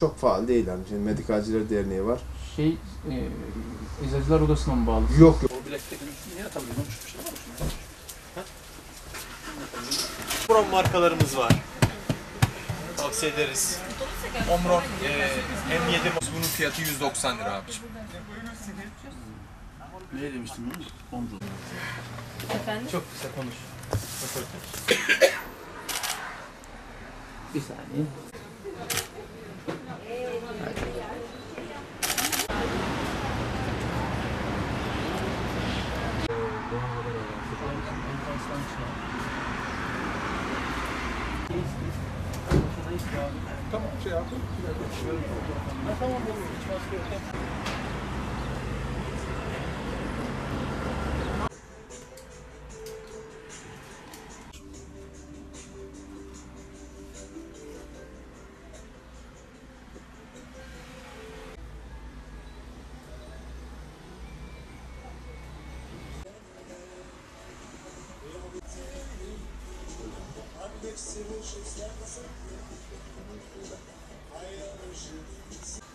Çok faal değil yani. Şimdi Medikalciler Derneği var. Şey, e, Eczacılar Odası'na mı bağlı? Yok yok. O bilekte görüntüsünü niye atamıyorum? Şu şey var? Omron markalarımız var. Tavsiye ederiz. Omron e, M7 Bunun fiyatı 190 lira abiciğim. ne demiştim bunu? Omron. Efendim? Çok kısa konuş. Bir saniye. şey yapın. Ya tamam olur. Hiç maske yok. Всевышний снятся. Şey yaptım.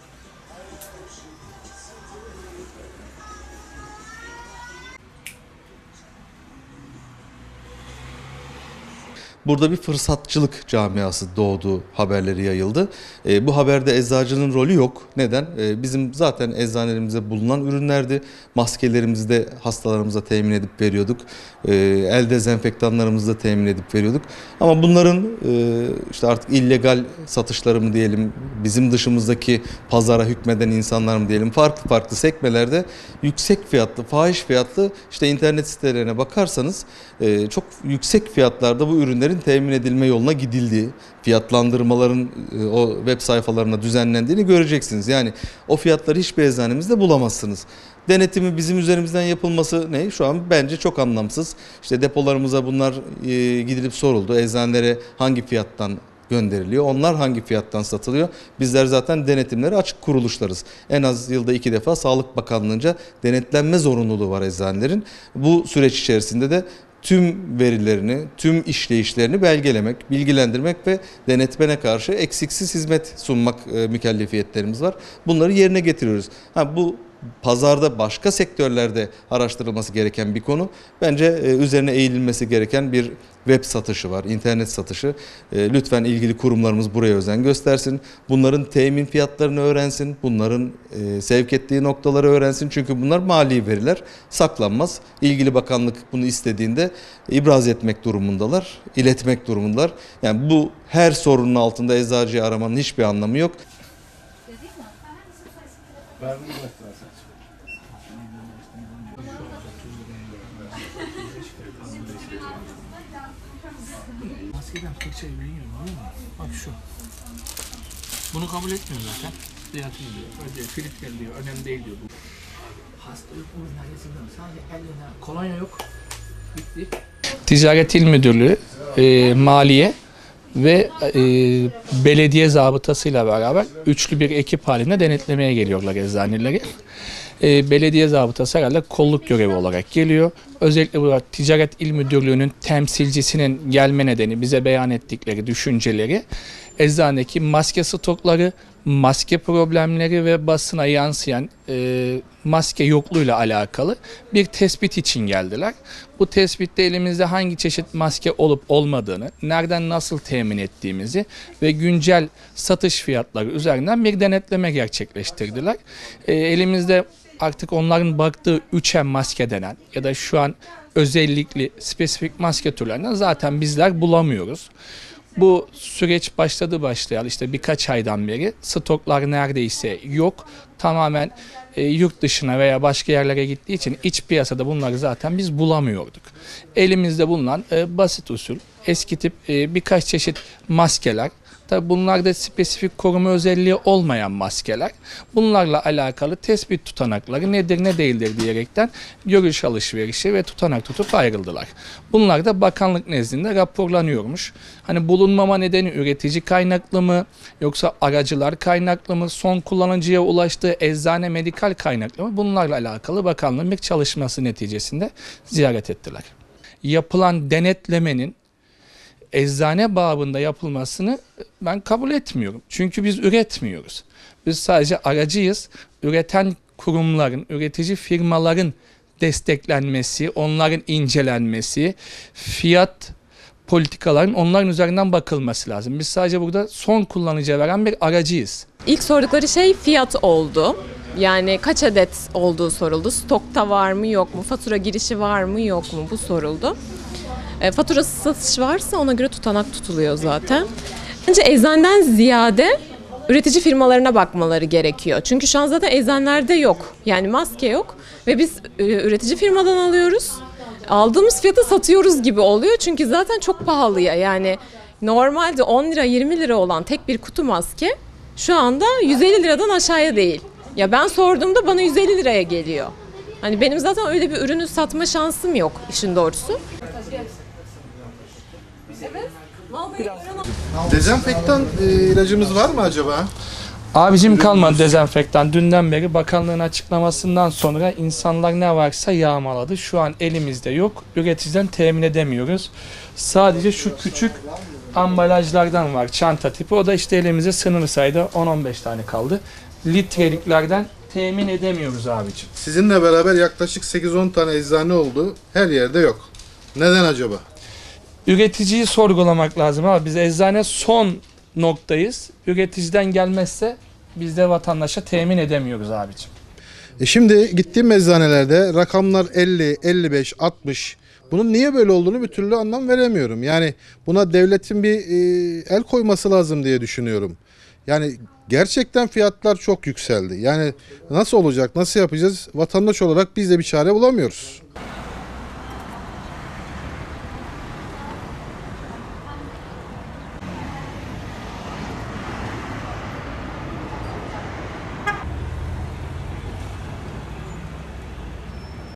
Burada bir fırsatçılık camiası doğdu, haberleri yayıldı. E, bu haberde eczacının rolü yok. Neden? E, bizim zaten eczanelerimizde bulunan ürünlerdi. Maskelerimizi de hastalarımıza temin edip veriyorduk. E, el dezenfektanlarımızı da temin edip veriyorduk. Ama bunların e, işte artık illegal satışları mı diyelim, bizim dışımızdaki pazara hükmeden insanlar mı diyelim, farklı farklı sekmelerde yüksek fiyatlı, fahiş fiyatlı işte internet sitelerine bakarsanız e, çok yüksek fiyatlarda bu ürünlerin temin edilme yoluna gidildiği, fiyatlandırmaların e, o web sayfalarına düzenlendiğini göreceksiniz. Yani o fiyatları hiçbir eczanemizde bulamazsınız. Denetimi bizim üzerimizden yapılması ne? Şu an bence çok anlamsız. İşte depolarımıza bunlar e, gidilip soruldu. Eczanelere hangi fiyattan gönderiliyor. Onlar hangi fiyattan satılıyor? Bizler zaten denetimleri açık kuruluşlarız. En az yılda iki defa Sağlık Bakanlığı'nca denetlenme zorunluluğu var eczanelerin. Bu süreç içerisinde de tüm verilerini, tüm işleyişlerini belgelemek, bilgilendirmek ve denetmene karşı eksiksiz hizmet sunmak e, mükellefiyetlerimiz var. Bunları yerine getiriyoruz. Ha bu pazarda başka sektörlerde araştırılması gereken bir konu. Bence e, üzerine eğililmesi gereken bir web satışı var, internet satışı. E, lütfen ilgili kurumlarımız buraya özen göstersin. Bunların temin fiyatlarını öğrensin. Bunların e, sevk ettiği noktaları öğrensin. Çünkü bunlar mali veriler. Saklanmaz. İlgili bakanlık bunu istediğinde ibraz etmek durumundalar, iletmek durumundalar. Yani bu her sorunun altında eczacıyı aramanın hiçbir anlamı yok. Maskeden fırçayı veriyorum biliyor musun? Bak şu. Bunu kabul etmiyor zaten. Fiyatını diyor. Öyle filtre diyor. Önemli değil diyor bu. Hastalık ürünlerisinden sadece eline kolonya yok. Bitti. Ticaret İl Müdürlüğü, e, Maliye ve e, belediye zabıtasıyla beraber üçlü bir ekip halinde denetlemeye geliyorlar eczaneleri. E, belediye zabıtası herhalde kolluk görevi olarak geliyor. Özellikle bu Ticaret İl Müdürlüğü'nün temsilcisinin gelme nedeni bize beyan ettikleri düşünceleri eczanedeki maske stokları, maske problemleri ve basına yansıyan e, maske yokluğuyla alakalı bir tespit için geldiler. Bu tespitte elimizde hangi çeşit maske olup olmadığını, nereden nasıl temin ettiğimizi ve güncel satış fiyatları üzerinden bir denetleme gerçekleştirdiler. E, elimizde artık onların baktığı 3M maske denen ya da şu an özellikli spesifik maske türlerinden zaten bizler bulamıyoruz. Bu süreç başladı başlayalı işte birkaç aydan beri stoklar neredeyse yok. Tamamen e, yurt dışına veya başka yerlere gittiği için iç piyasada bunları zaten biz bulamıyorduk. Elimizde bulunan e, basit usul eski tip e, birkaç çeşit maskeler Tabi bunlar da spesifik koruma özelliği olmayan maskeler. Bunlarla alakalı tespit tutanakları nedir ne değildir diyerekten görüş alışverişi ve tutanak tutup ayrıldılar. Bunlar da bakanlık nezdinde raporlanıyormuş. Hani bulunmama nedeni üretici kaynaklı mı yoksa aracılar kaynaklı mı son kullanıcıya ulaştığı eczane medikal kaynaklı mı bunlarla alakalı bakanlığın bir çalışması neticesinde ziyaret ettiler. Yapılan denetlemenin eczane babında yapılmasını ben kabul etmiyorum. Çünkü biz üretmiyoruz. Biz sadece aracıyız. Üreten kurumların, üretici firmaların desteklenmesi, onların incelenmesi, fiyat politikaların onların üzerinden bakılması lazım. Biz sadece burada son kullanıcıya veren bir aracıyız. İlk sordukları şey fiyat oldu. Yani kaç adet olduğu soruldu. Stokta var mı yok mu? Fatura girişi var mı yok mu? Bu soruldu. E, faturası satış varsa ona göre tutanak tutuluyor zaten. Bence eczaneden ziyade üretici firmalarına bakmaları gerekiyor. Çünkü şu an zaten eczanelerde yok. Yani maske yok ve biz e, üretici firmadan alıyoruz. Aldığımız fiyata satıyoruz gibi oluyor. Çünkü zaten çok pahalıya. Yani normalde 10 lira 20 lira olan tek bir kutu maske şu anda 150 liradan aşağıya değil. Ya ben sorduğumda bana 150 liraya geliyor. Hani benim zaten öyle bir ürünü satma şansım yok işin doğrusu. Dezenfektan e, ilacımız var mı acaba? Abicim kalmadı dezenfektan. Dünden beri bakanlığın açıklamasından sonra insanlar ne varsa yağmaladı. Şu an elimizde yok. Üreticiden temin edemiyoruz. Sadece şu küçük ambalajlardan var. Çanta tipi. O da işte elimizde sınırlı sayıda 10-15 tane kaldı. Litreliklerden temin edemiyoruz abicim. Sizinle beraber yaklaşık 8-10 tane eczane oldu. Her yerde yok. Neden acaba? Üreticiyi sorgulamak lazım ama biz eczane son noktayız. Üreticiden gelmezse biz de vatandaşa temin edemiyoruz abicim. E şimdi gittiğim eczanelerde rakamlar 50, 55, 60. Bunun niye böyle olduğunu bir türlü anlam veremiyorum. Yani buna devletin bir e, el koyması lazım diye düşünüyorum. Yani gerçekten fiyatlar çok yükseldi. Yani nasıl olacak, nasıl yapacağız? Vatandaş olarak biz de bir çare bulamıyoruz.